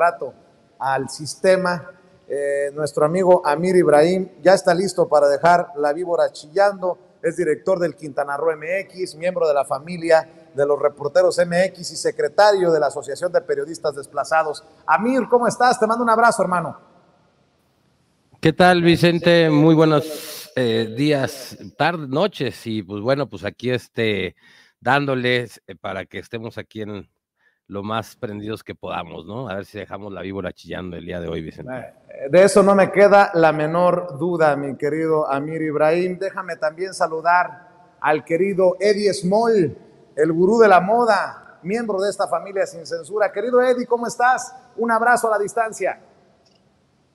maltrato al sistema. Eh, nuestro amigo Amir Ibrahim ya está listo para dejar la víbora chillando. Es director del Quintana Roo MX, miembro de la familia de los reporteros MX y secretario de la Asociación de Periodistas Desplazados. Amir, ¿cómo estás? Te mando un abrazo, hermano. ¿Qué tal, Vicente? Muy buenos eh, días, tardes, noches. Y pues bueno, pues aquí este, dándoles eh, para que estemos aquí en lo más prendidos que podamos, ¿no? A ver si dejamos la víbora chillando el día de hoy, Vicente. Eh, de eso no me queda la menor duda, mi querido Amir Ibrahim. Déjame también saludar al querido Eddie Small, el gurú de la moda, miembro de esta familia sin censura. Querido Eddie, ¿cómo estás? Un abrazo a la distancia.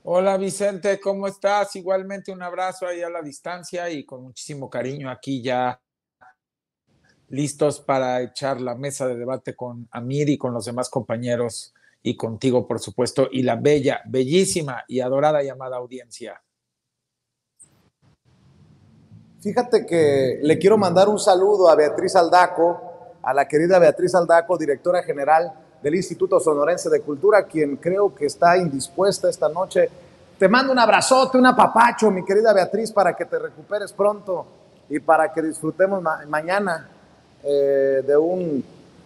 Hola Vicente, ¿cómo estás? Igualmente un abrazo ahí a la distancia y con muchísimo cariño aquí ya listos para echar la mesa de debate con Amir y con los demás compañeros y contigo, por supuesto, y la bella, bellísima y adorada llamada audiencia. Fíjate que le quiero mandar un saludo a Beatriz Aldaco, a la querida Beatriz Aldaco, directora general del Instituto Sonorense de Cultura, quien creo que está indispuesta esta noche. Te mando un abrazote, un apapacho, mi querida Beatriz, para que te recuperes pronto y para que disfrutemos mañana eh, de un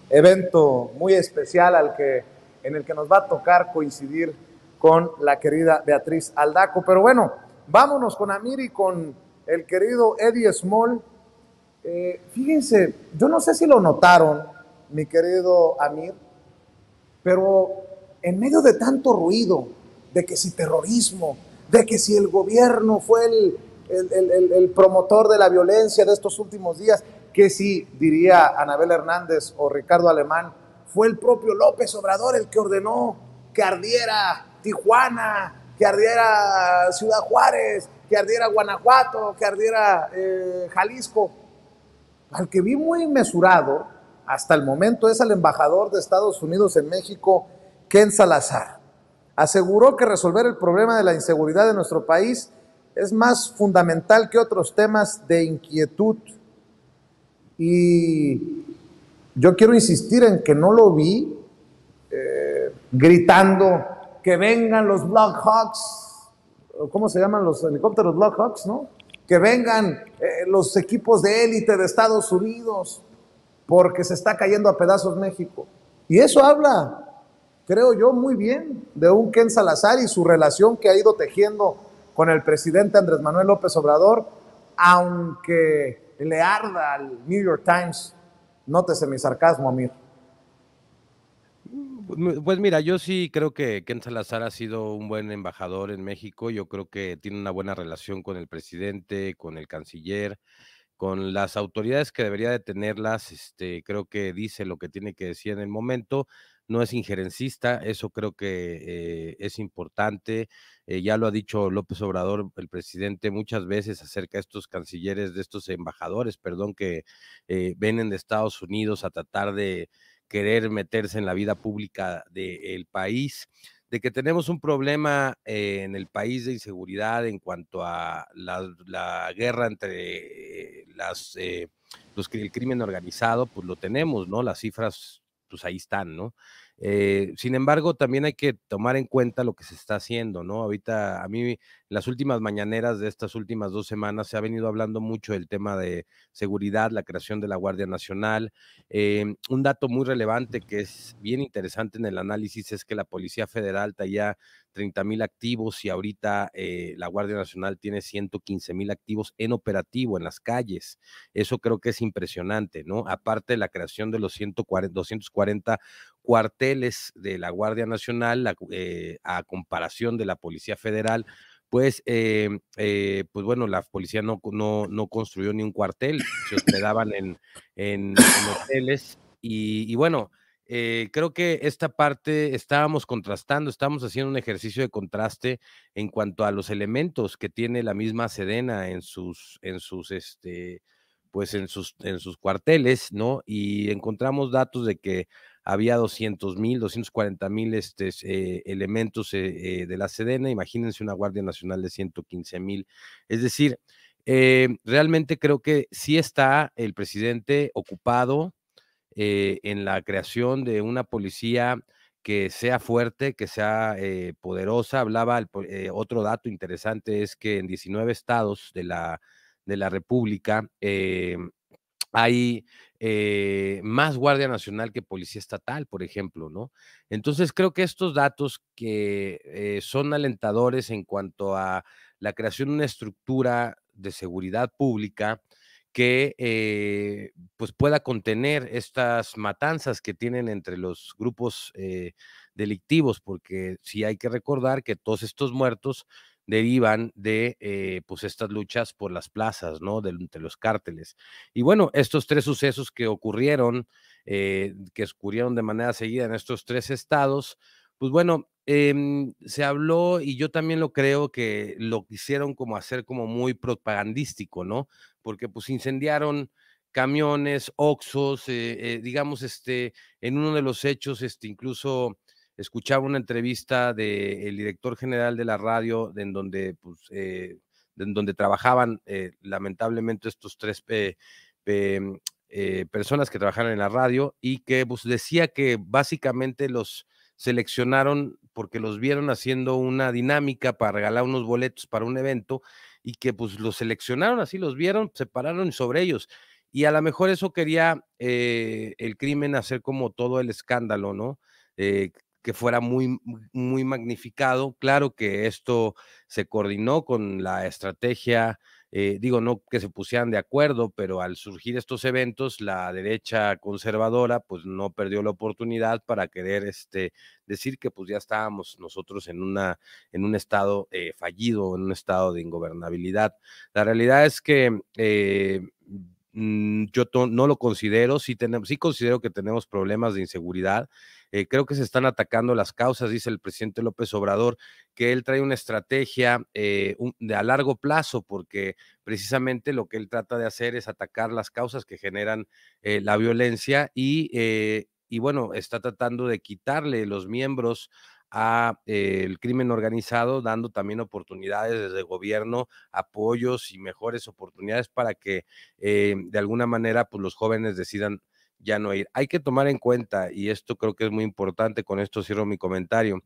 evento muy especial al que, en el que nos va a tocar coincidir con la querida Beatriz Aldaco. Pero bueno, vámonos con Amir y con el querido Eddie Small. Eh, fíjense, yo no sé si lo notaron, mi querido Amir, pero en medio de tanto ruido, de que si terrorismo, de que si el gobierno fue el, promotor de la violencia de estos últimos días, que si, diría Anabel Hernández o Ricardo Alemán, fue el propio López Obrador el que ordenó que ardiera Tijuana, que ardiera Ciudad Juárez, que ardiera Guanajuato, que ardiera eh, Jalisco. Al que vi muy mesurado, hasta el momento es el embajador de Estados Unidos en México, Ken Salazar. Aseguró que resolver el problema de la inseguridad de nuestro país es más fundamental que otros temas de inquietud. Y yo quiero insistir en que no lo vi eh, gritando que vengan los Black Hawks, ¿cómo se llaman los helicópteros Black Hawks, no? Que vengan eh, los equipos de élite de Estados Unidos porque se está cayendo a pedazos México. Y eso habla, creo yo, muy bien de un Ken Salazar y su relación que ha ido tejiendo con el presidente Andrés Manuel López Obrador, aunque le arda al New York Times. Nótese mi sarcasmo, Amir. Pues mira, yo sí creo que Ken Salazar ha sido un buen embajador en México. Yo creo que tiene una buena relación con el presidente, con el canciller con las autoridades que debería de tenerlas, este, creo que dice lo que tiene que decir en el momento, no es injerencista, eso creo que eh, es importante, eh, ya lo ha dicho López Obrador, el presidente, muchas veces acerca de estos cancilleres, de estos embajadores, perdón, que eh, vienen de Estados Unidos a tratar de querer meterse en la vida pública del país de que tenemos un problema en el país de inseguridad en cuanto a la, guerra entre las, los, el crimen organizado, pues lo tenemos, ¿no? Las cifras, pues ahí están, ¿no? Eh, sin embargo, también hay que tomar en cuenta lo que se está haciendo, ¿no? Ahorita, a mí, las últimas mañaneras de estas últimas dos semanas se ha venido hablando mucho del tema de seguridad, la creación de la Guardia Nacional. Eh, un dato muy relevante que es bien interesante en el análisis es que la Policía Federal ya 30 mil activos y ahorita eh, la Guardia Nacional tiene 115 mil activos en operativo en las calles. Eso creo que es impresionante, ¿no? Aparte de la creación de los 140, 240 cuarteles de la Guardia Nacional eh, a comparación de la Policía Federal, pues, em, eh, pues bueno, la policía no, no, no, construyó ni un cuartel, se hospedaban en, en, hoteles y, y bueno, eh, creo que esta parte estábamos contrastando, estamos haciendo un ejercicio de contraste en cuanto a los elementos que tiene la misma Sedena en sus, en sus, este, pues en sus, en sus cuarteles, ¿no? Y encontramos datos de que había 200 mil, 240 mil este, eh, elementos eh, de la Sedena, imagínense una Guardia Nacional de 115 mil, es decir, realmente creo que sí está el presidente ocupado, eh, en la creación de una policía que sea fuerte, que sea eh, poderosa. Hablaba, eh, otro dato interesante es que en 19 estados de la, de la República hay más Guardia Nacional que Policía Estatal, por ejemplo, ¿no? Entonces creo que estos datos que son alentadores en cuanto a la creación de una estructura de seguridad pública, que eh, pues pueda contener estas matanzas que tienen entre los grupos eh, delictivos, porque sí hay que recordar que todos estos muertos derivan de eh, pues estas luchas por las plazas, ¿no? De, entre los cárteles. Y bueno, estos tres sucesos que ocurrieron, que ocurrieron de manera seguida en estos tres estados, pues bueno, em, se habló y yo también lo creo que lo quisieron como hacer como muy propagandístico, ¿no? Porque pues incendiaron camiones, oxos, eh, eh, digamos, este, en uno de los hechos, este, incluso escuchaba una entrevista del director general de la radio, en donde, pues, eh, en donde trabajaban lamentablemente estos tres personas que trabajaron en la radio y que pues, decía que básicamente los seleccionaron porque los vieron haciendo una dinámica para regalar unos boletos para un evento y que pues los seleccionaron así, los vieron, se pararon sobre ellos. Y a lo mejor eso quería eh, el crimen hacer como todo el escándalo, ¿no? Eh, que fuera muy, muy magnificado. Claro que esto se coordinó con la estrategia eh, digo, no que se pusieran de acuerdo, pero al surgir estos eventos, la derecha conservadora pues no perdió la oportunidad para querer este, decir que pues ya estábamos nosotros en, una, en un estado eh, fallido, en un estado de ingobernabilidad. La realidad es que... Eh, yo no lo considero, sí, tenemos, sí considero que tenemos problemas de inseguridad, eh, creo que se están atacando las causas, dice el presidente López Obrador, que él trae una estrategia eh, de a largo plazo, porque precisamente lo que él trata de hacer es atacar las causas que generan eh, la violencia y, y, bueno, está tratando de quitarle los miembros a el crimen organizado, dando también oportunidades desde gobierno, apoyos y mejores oportunidades para que de alguna manera pues, los jóvenes decidan ya no ir. Hay que tomar en cuenta, y esto creo que es muy importante, con esto cierro mi comentario,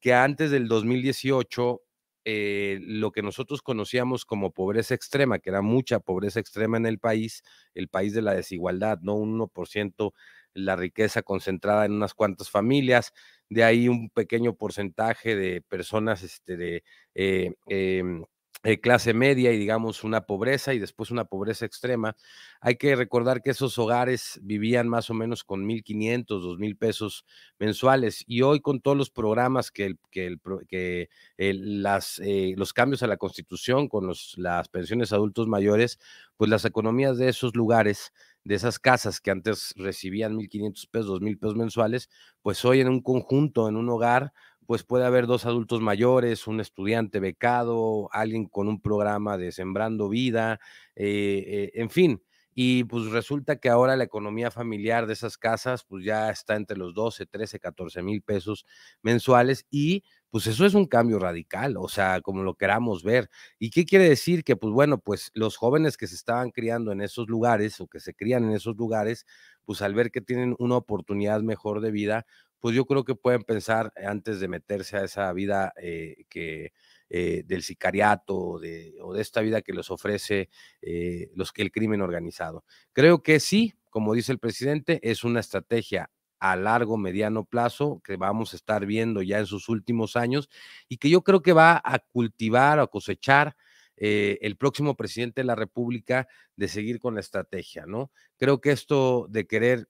que antes del 2018, eh, lo que nosotros conocíamos como pobreza extrema, que era mucha pobreza extrema en el país, el país de la desigualdad, ¿no? Un 1% la riqueza concentrada en unas cuantas familias, de ahí un pequeño porcentaje de personas este, de... Eh, em, eh, clase media y digamos una pobreza y después una pobreza extrema. Hay que recordar que esos hogares vivían más o menos con 1.500, 2.000 pesos mensuales y hoy con todos los programas que, el, que, el, que las, eh, los cambios a la constitución con las pensiones adultos mayores, pues las economías de esos lugares de esas casas que antes recibían 1.500 pesos, 2.000 pesos mensuales, pues hoy en un conjunto, en un hogar, pues puede haber dos adultos mayores, un estudiante becado, alguien con un programa de Sembrando Vida, eh, eh, en fin. Y pues resulta que ahora la economía familiar de esas casas pues ya está entre los 12, 13, 14 mil pesos mensuales y pues eso es un cambio radical, o sea, como lo queramos ver. ¿Y qué quiere decir? Que pues bueno, pues los jóvenes que se estaban criando en esos lugares o que se crían en esos lugares, pues al ver que tienen una oportunidad mejor de vida, pues yo creo que pueden pensar antes de meterse a esa vida eh, que, eh, del sicariato o de, esta vida que les ofrece eh, los que el crimen organizado. Creo que sí, como dice el presidente, es una estrategia a largo, mediano plazo que vamos a estar viendo ya en sus últimos años y que yo creo que va a cultivar o a cosechar el próximo presidente de la República de seguir con la estrategia, ¿no? Creo que esto de querer